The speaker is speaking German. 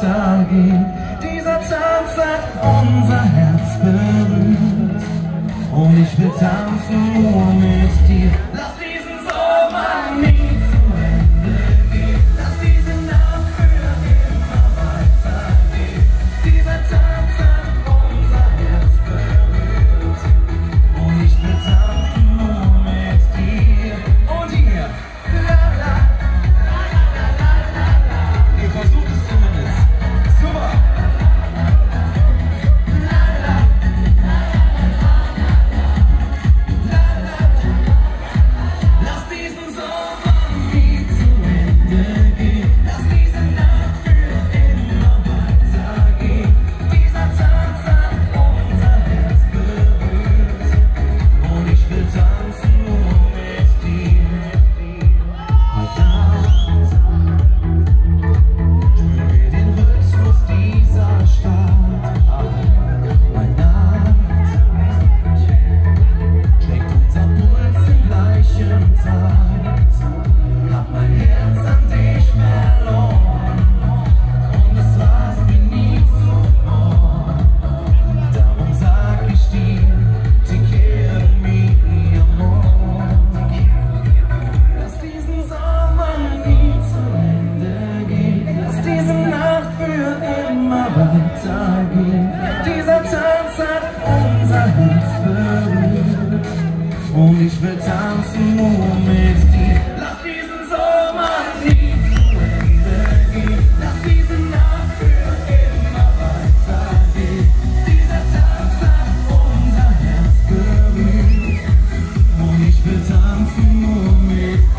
weitergeht. Dieser Tanz hat unser Herz berührt. Und ich will tanzen nur mit dir. unser Herz berührt. Und ich will tanzen nur mit dir. Lass diesen Sommer nie zu Ende gehen. Lass diese Nacht für immer weitergehen. Dieser Tanz hat unser Herz berührt. Und ich will tanzen nur mit dir.